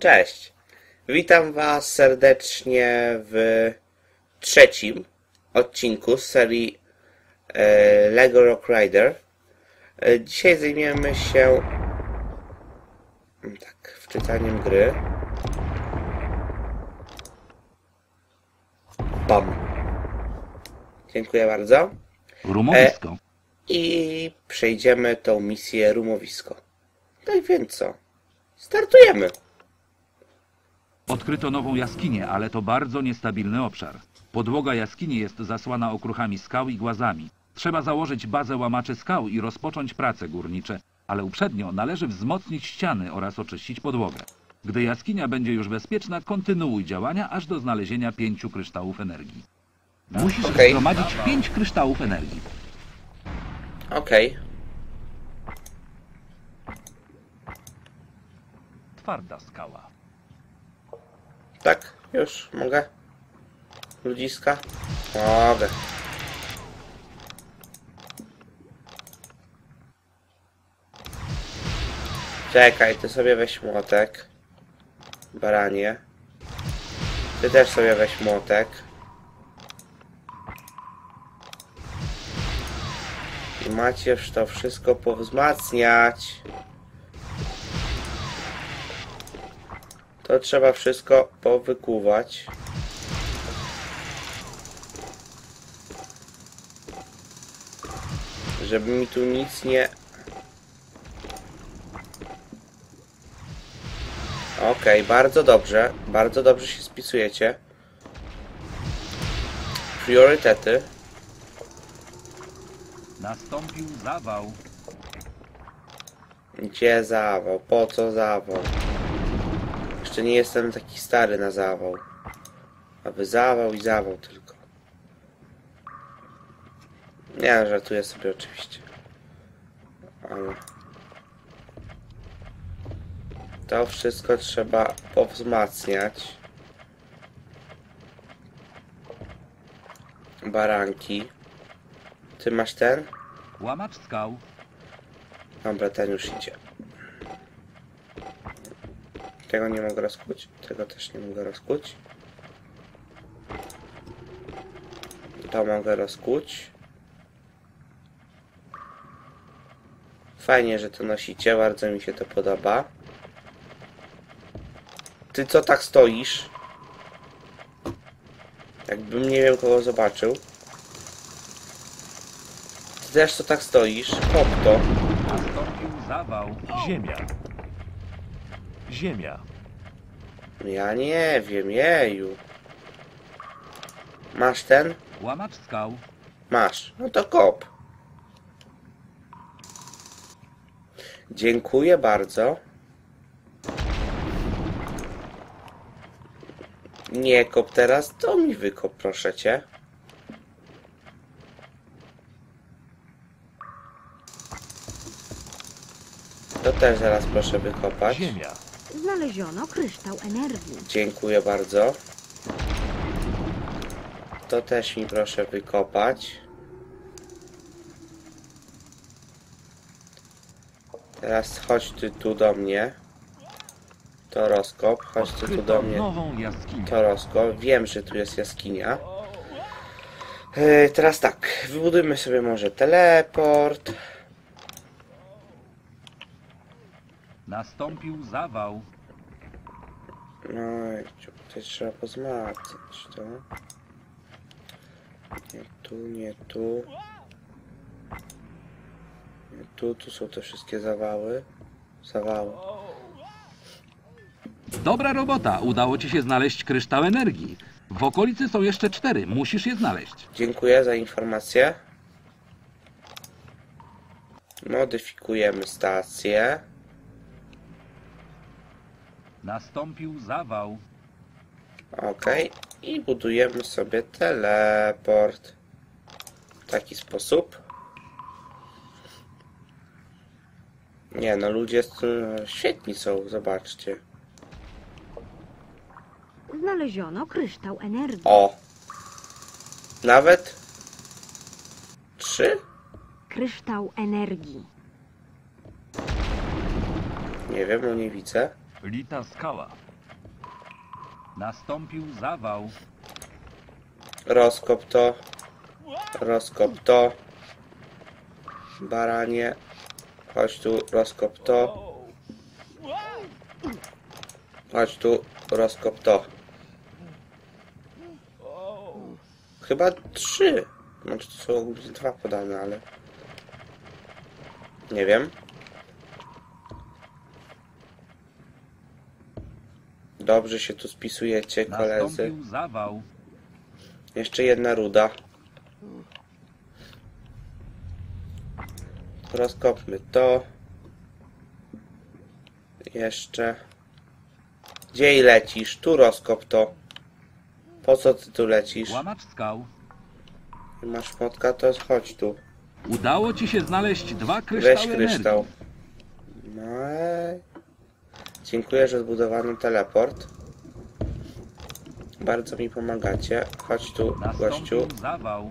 Cześć. Witam Was serdecznie w trzecim odcinku z serii e, Lego Rock Rider. E, dzisiaj zajmiemy się mm, tak, wczytaniem gry. Bam. Dziękuję bardzo. Rumowisko. I przejdziemy tą misję rumowisko. No i więc co? Startujemy. Odkryto nową jaskinię, ale to bardzo niestabilny obszar. Podłoga jaskini jest zasłana okruchami skał i głazami. Trzeba założyć bazę łamaczy skał i rozpocząć prace górnicze, ale uprzednio należy wzmocnić ściany oraz oczyścić podłogę. Gdy jaskinia będzie już bezpieczna, kontynuuj działania aż do znalezienia pięciu kryształów energii. Musisz Okej. zgromadzić pięć kryształów energii. Okej. Twarda skała. Tak, już mogę. Ludziska? Mogę. Czekaj, ty sobie weź młotek. Baranie. Ty też sobie weź młotek. I macie już to wszystko powzmacniać. To trzeba wszystko powykuwać. Żeby mi tu nic nie... Okej, bardzo dobrze. Bardzo dobrze się spisujecie. Priorytety. Nastąpił zawał. Gdzie zawał? Po co zawał? Jeszcze nie jestem taki stary na zawał. Aby zawał i zawał tylko. Nie, żartuję sobie oczywiście. Ale... To wszystko trzeba powzmacniać. Baranki. Ty masz ten? Łamacz skał. Dobra, ten już idzie. Tego nie mogę rozkuć. Tego też nie mogę rozkuć. To mogę rozkuć. Fajnie, że to nosicie. Bardzo mi się to podoba. Ty co tak stoisz? Jakbym nie wiem kogo zobaczył. Ty też co tak stoisz? Hop to. Ziemia. Ziemia. Ja nie wiem, jeju. Masz ten? Łamacz skał. Masz. No to kop. Dziękuję bardzo. Nie kop teraz, to mi wykop, proszę cię. To też zaraz proszę wykopać. Ziemia. Znaleziono kryształ energii. Dziękuję bardzo. To też mi proszę wykopać. Teraz chodź ty tu do mnie. To rozkop. Chodź ty tu do mnie. To rozkop. Wiem, że tu jest jaskinia. E, teraz tak. Wybudujmy sobie może teleport. Nastąpił zawał. No tutaj trzeba pozmacać to. Nie tu, nie tu. Nie tu, tu są te wszystkie zawały. Zawały. Dobra robota, udało ci się znaleźć kryształ energii. W okolicy są jeszcze cztery, musisz je znaleźć. Dziękuję za informację. Modyfikujemy stację. Nastąpił zawał. Ok. I budujemy sobie teleport. W taki sposób. Nie no, ludzie e, świetni są, zobaczcie. Znaleziono kryształ energii. O! Nawet trzy? Kryształ energii. Nie wiem, no nie widzę. Lita skała. Nastąpił zawał. Rozkop to. Rozkop to. Baranie. Chodź tu, rozkop to. Chodź tu, rozkop to. Chyba trzy. Znaczy to są dwa podane, ale... Nie wiem. Dobrze się tu spisujecie, koledzy. Nastąpił zawał. Jeszcze jedna ruda. Rozkopmy to. Jeszcze. Gdzie lecisz? Tu rozkop to. Po co ty tu lecisz? Łamacz skał. Masz motka, to chodź tu. Udało ci się znaleźć dwa kryształy Weź energii. kryształ. No, ej. Dziękuję, że zbudowano teleport. Bardzo mi pomagacie. Chodź tu, gościu. Zawał.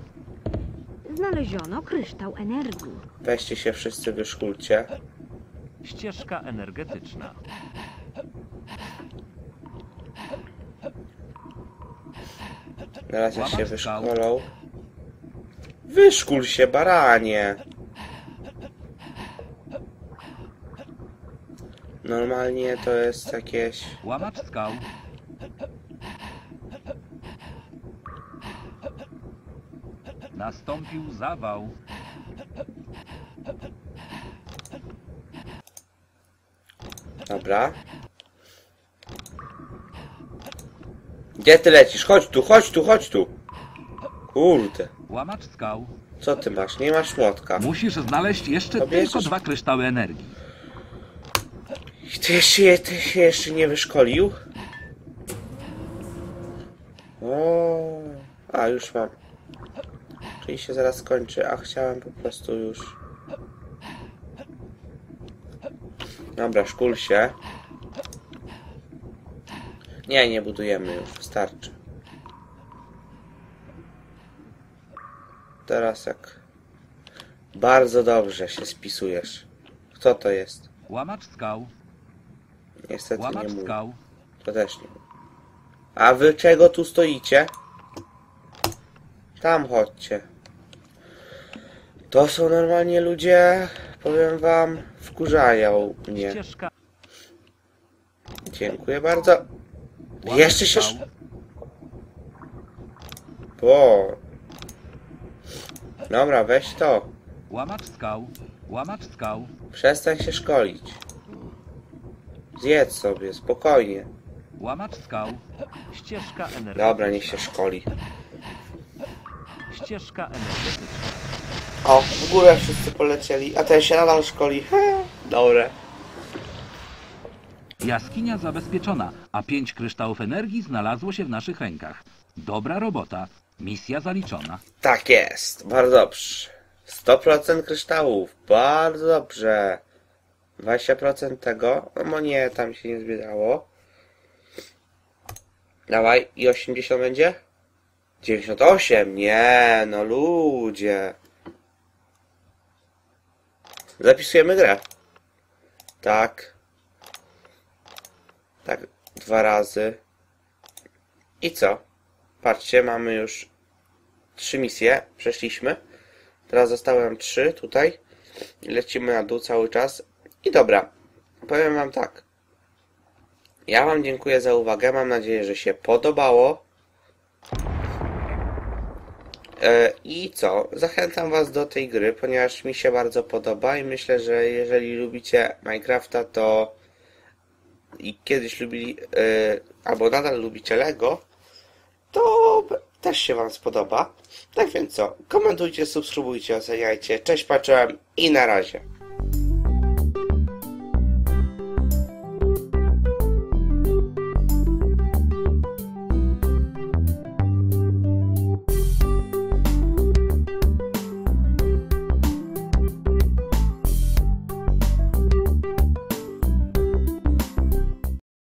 Znaleziono kryształ energii. Weźcie się wszyscy, wyszkulcie. Ścieżka energetyczna. Teraz jak się wyszkolą. Wyszkól się, baranie! Normalnie to jest jakieś... Łamacz skał. Nastąpił zawał. Dobra. Gdzie ty lecisz? Chodź tu, chodź tu, chodź tu! Kurde. Łamacz skał. Co ty masz? Nie masz młotka. Musisz znaleźć jeszcze To bierzesz- tylko dwa kryształy energii. Ty się, ty się jeszcze nie wyszkolił? O, a już mam. Czyli się zaraz skończy, a chciałem po prostu już. Dobra, szkól się. Nie, nie budujemy już, wystarczy. Teraz jak bardzo dobrze się spisujesz. Kto to jest? Łamacz skał. Niestety nie Łamacz mówię. skał. To też nie. A wy czego tu stoicie? Tam chodźcie. To są normalnie ludzie, powiem wam, wkurzają mnie. Ścieżka Dziękuję bardzo. Łamacz Jeszcze się... skał. Bo... Dobra, weź to. Łamacz skał. Łamacz skał. Przestań się szkolić. Zjedz sobie, spokojnie. Łamacz skał. Ścieżka energetyczna. Dobra, niech się szkoli. Ścieżka energetyczna. O, w górę wszyscy polecieli, a ten się nadal szkoli. Dobre. Jaskinia zabezpieczona, a pięć kryształów energii znalazło się w naszych rękach. Dobra robota. Misja zaliczona. Tak jest, bardzo dobrze. 100% kryształów, bardzo dobrze. 20% tego, no nie, tam się nie zbierało. Dawaj, i 80 będzie? 98, nie, no ludzie. Zapisujemy grę. Tak. Tak, dwa razy. I co? Patrzcie, mamy już trzy misje, przeszliśmy. Teraz zostały nam trzy tutaj. Lecimy na dół cały czas. I dobra, powiem wam tak. Ja wam dziękuję za uwagę. Mam nadzieję, że się podobało. E, I co? Zachęcam was do tej gry, ponieważ mi się bardzo podoba i myślę, że jeżeli lubicie Minecrafta, to i kiedyś lubili, e, albo nadal lubicie Lego, to też się Wam spodoba. Tak więc co, komentujcie, subskrybujcie, oceniajcie. Cześć, patrzyłem i na razie.